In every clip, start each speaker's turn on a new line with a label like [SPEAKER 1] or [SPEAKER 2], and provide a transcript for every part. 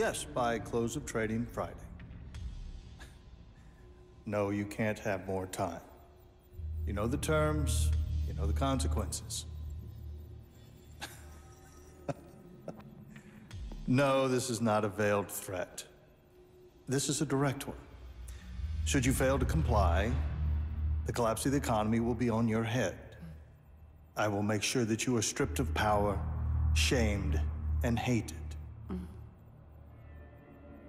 [SPEAKER 1] Yes, by close of trading Friday. No, you can't have more time. You know the terms, you know the consequences. no, this is not a veiled threat. This is a direct one. Should you fail to comply, the collapse of the economy will be on your head. I will make sure that you are stripped of power, shamed, and hated.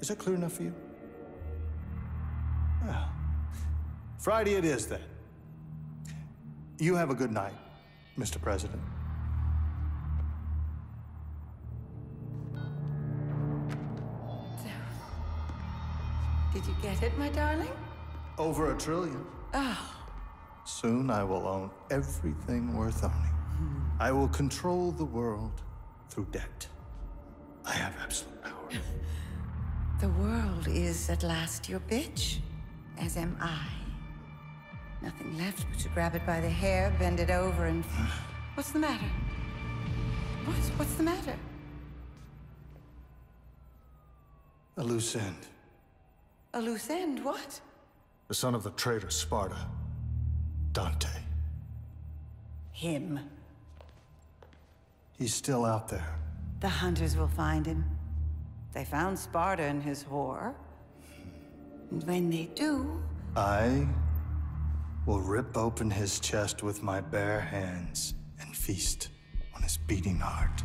[SPEAKER 1] Is that clear enough for you? Well, Friday it is then. You have a good night, Mr. President.
[SPEAKER 2] Did you get it, my darling?
[SPEAKER 1] Over a trillion.
[SPEAKER 2] Oh,
[SPEAKER 1] Soon I will own everything worth owning. Hmm. I will control the world through debt. I have absolute power.
[SPEAKER 2] the world is at last your bitch, as am I. Nothing left but to grab it by the hair, bend it over, and. What's the matter? What? What's the matter?
[SPEAKER 1] A loose end.
[SPEAKER 2] A loose end, what?
[SPEAKER 1] The son of the traitor Sparda. Dante.
[SPEAKER 2] Him.
[SPEAKER 1] He's still out there.
[SPEAKER 2] The hunters will find him. They found Sparda and his whore. And when they do,
[SPEAKER 1] I will rip open his chest with my bare hands and feast on his beating heart.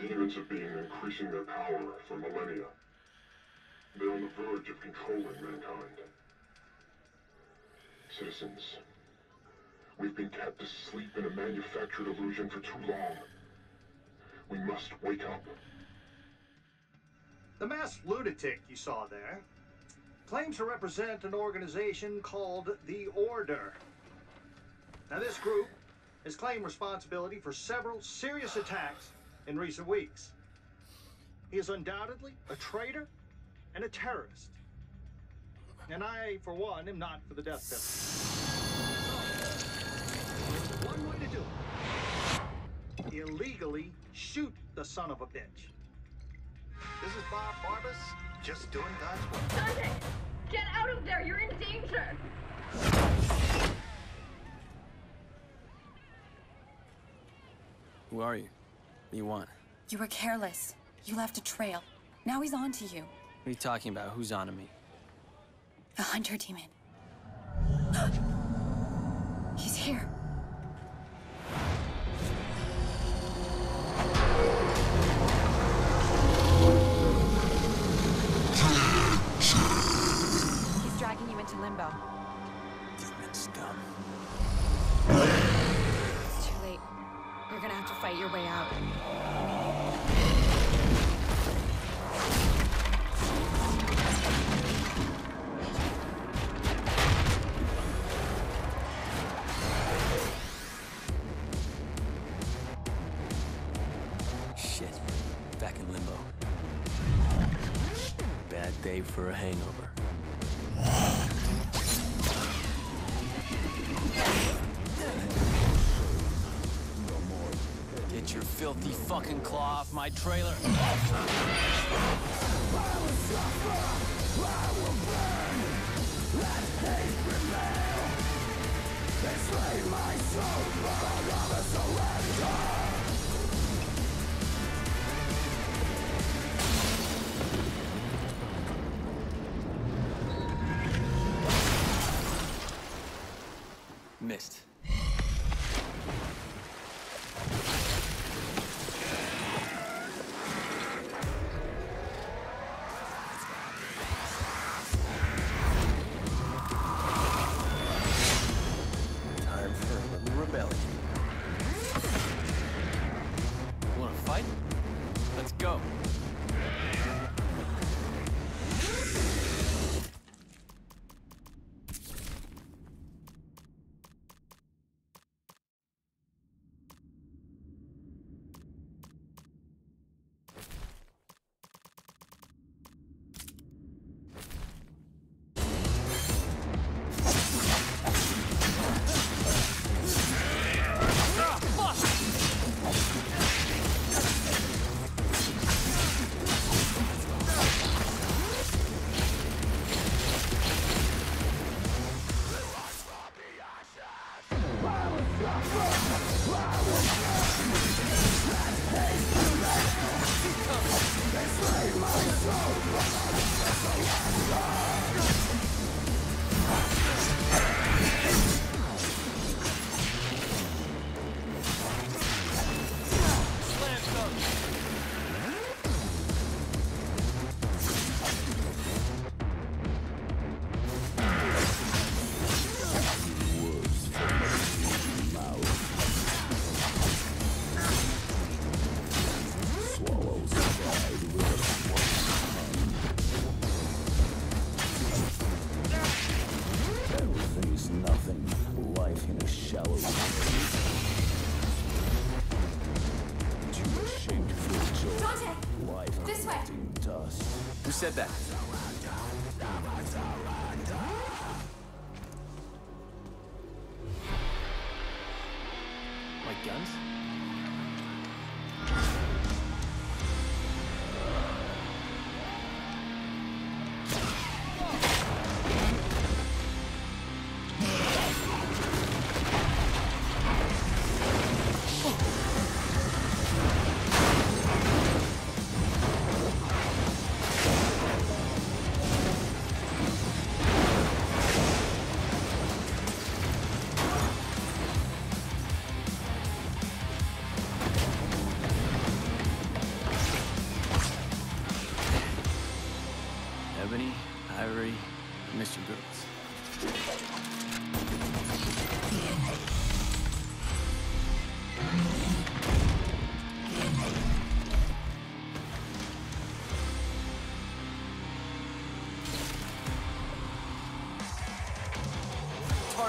[SPEAKER 3] Demons have been increasing their power for millennia. They're on the verge of controlling mankind. Citizens, we've been kept asleep in a manufactured illusion for too long. We must wake up.
[SPEAKER 4] The masked lunatic you saw there claims to represent an organization called the Order. Now, this group has claimed responsibility for several serious attacks in recent weeks. He is undoubtedly a traitor and a terrorist. And I, for one, am not for the death penalty. So, one way to do it illegally shoot the son of a bitch. This is Bob Barbas, just doing God's work.
[SPEAKER 5] Dante! Get out of there! You're in danger!
[SPEAKER 6] Who are you? you want?
[SPEAKER 7] You were careless. You left a trail. Now he's on to you.
[SPEAKER 6] What are you talking about? Who's on to me?
[SPEAKER 7] The hunter demon. he's here. He's dragging you into limbo have to fight your way out.
[SPEAKER 8] Shit. Back in limbo. Bad day for a hangover. Fucking claw off my trailer. Like guns?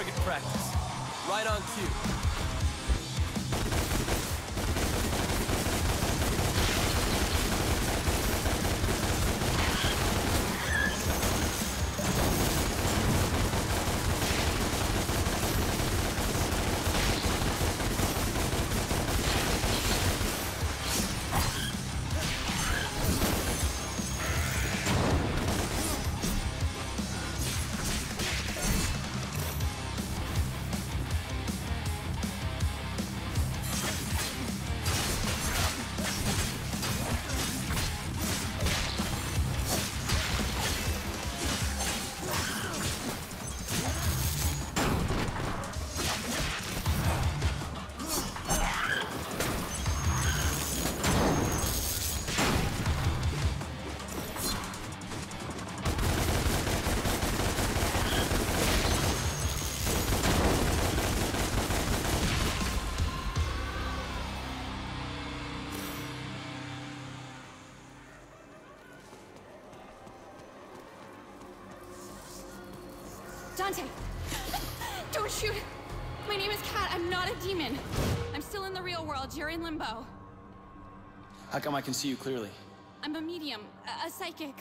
[SPEAKER 8] Target practice. Right on cue.
[SPEAKER 7] Don't shoot! My name is Kat. I'm not a demon. I'm still in the real world. You're in limbo.
[SPEAKER 6] How come I can see you clearly?
[SPEAKER 7] I'm a medium, a, a psychic.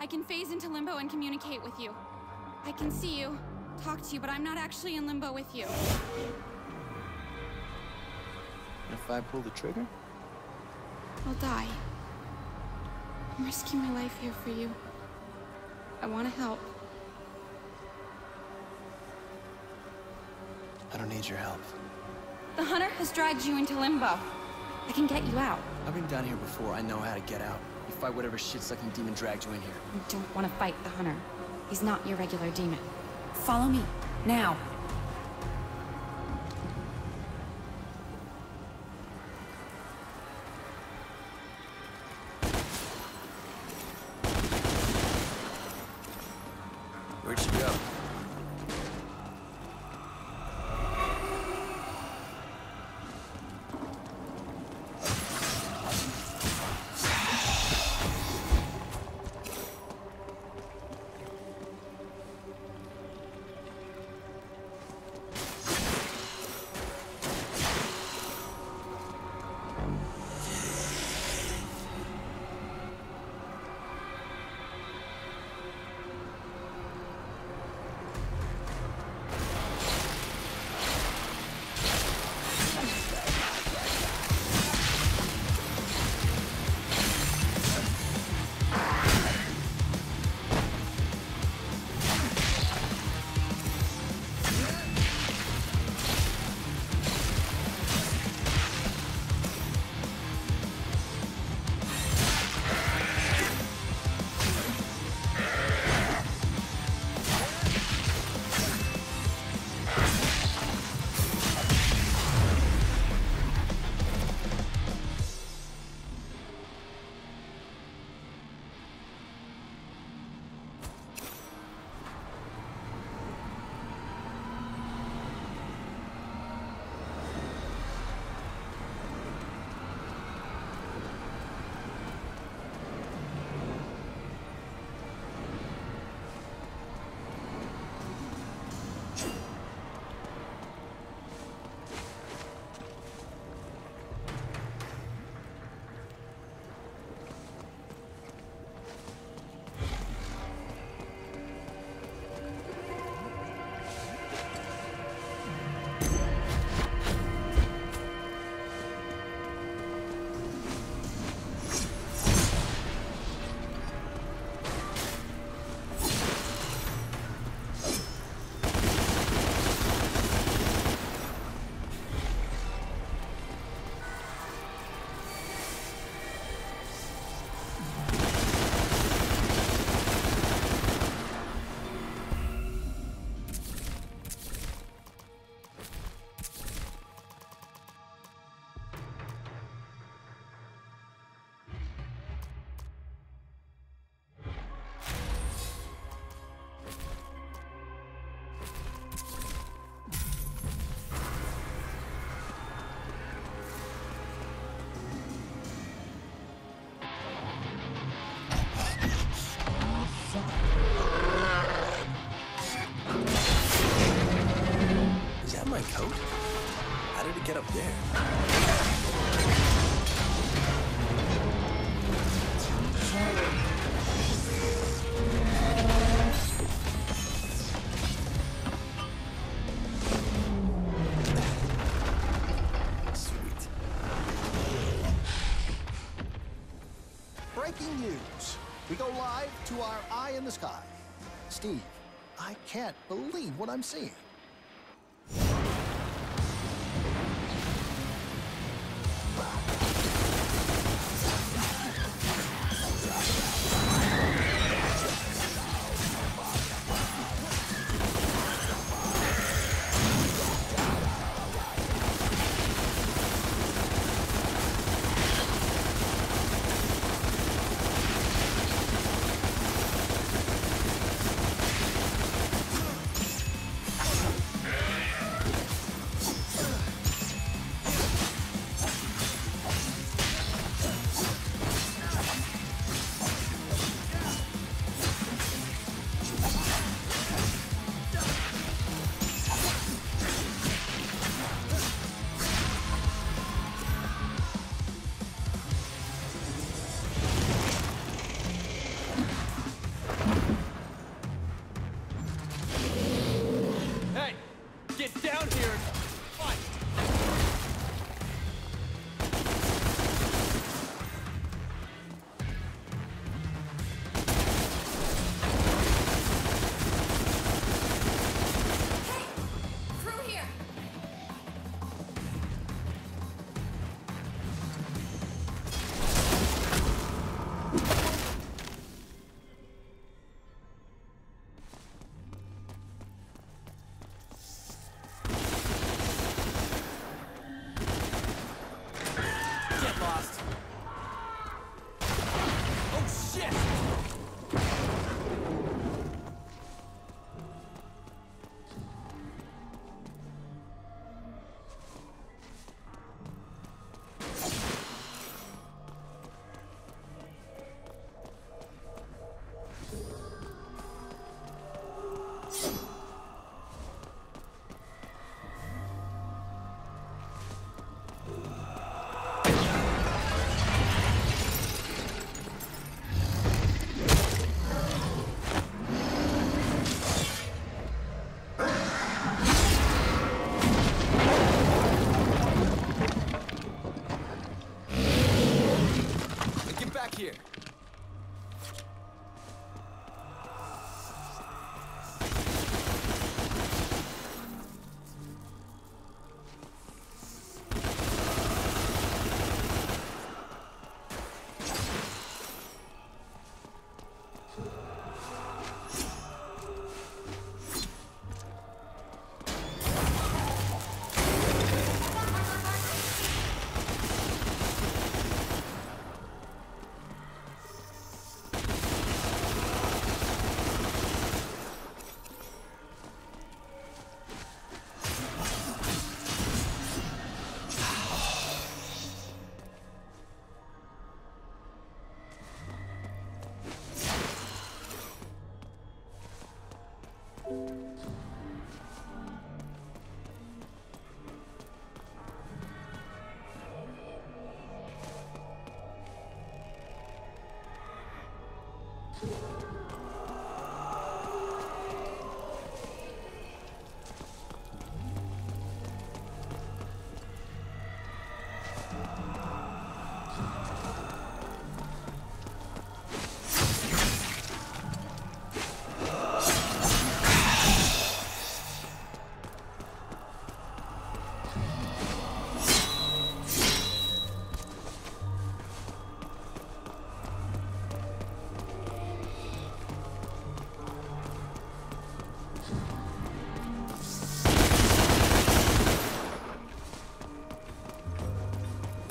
[SPEAKER 7] I can phase into limbo and communicate with you. I can see you, talk to you, but I'm not actually in limbo with you.
[SPEAKER 6] And if I pull the trigger?
[SPEAKER 7] I'll die. I'm risking my life here for you. I want to help.
[SPEAKER 6] I don't need your help.
[SPEAKER 7] The hunter has dragged you into limbo. I can get you out.
[SPEAKER 6] I've been down here before. I know how to get out. You fight whatever shit-sucking demon dragged you in here.
[SPEAKER 7] You don't want to fight the hunter. He's not your regular demon. Follow me, now.
[SPEAKER 4] We go live to our eye in the sky. Steve, I can't believe what I'm seeing.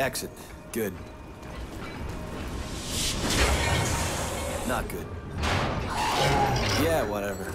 [SPEAKER 6] Exit. Good. Not good. Yeah, whatever.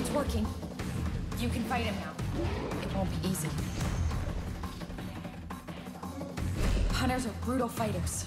[SPEAKER 7] It's working. You can fight him now. It won't be easy. Hunters are brutal fighters.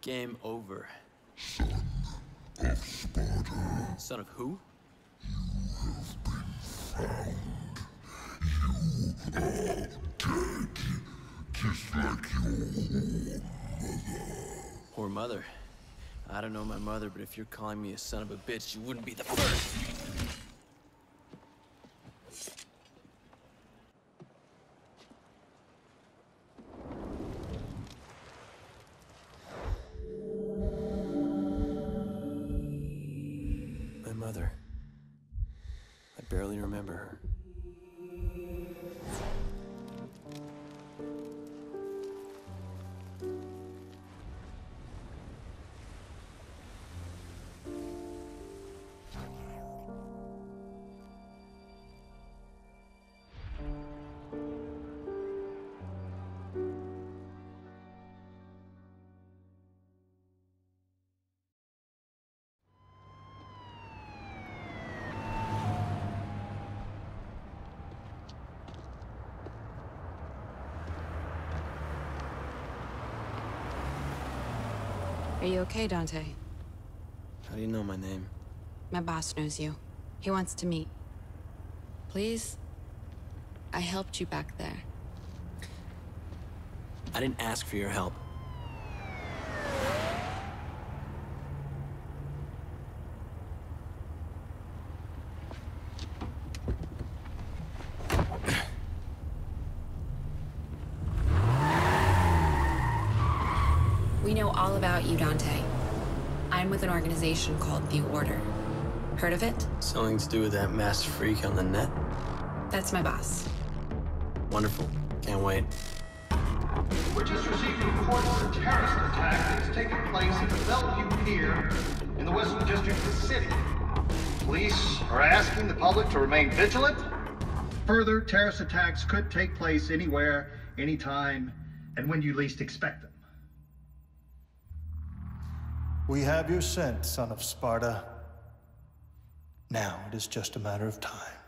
[SPEAKER 6] Game over. Son of Sparda. Son of who?
[SPEAKER 9] Just like your
[SPEAKER 6] Poor mother. I don't know my mother, but if you're calling me a son of a bitch, you wouldn't be the first.
[SPEAKER 7] You okay, Dante?
[SPEAKER 6] How do you know my name?
[SPEAKER 7] My boss knows you. He wants to meet. Please? I helped you back there.
[SPEAKER 6] I didn't ask for your help.
[SPEAKER 7] We know all about you, Dante. I'm with an organization called The Order. Heard of it?
[SPEAKER 6] Something to do with that mass freak on the net?
[SPEAKER 7] That's my boss.
[SPEAKER 6] Wonderful. Can't wait.
[SPEAKER 4] We're just received reports of a terrorist attack that is taking place at the Bellevue Pier in the Western District of the city. Police are asking the public to remain vigilant. Further terrorist attacks could take place anywhere, anytime, and when you least expect them.
[SPEAKER 10] We have your scent, son of Sparda. Now it is just a matter of time.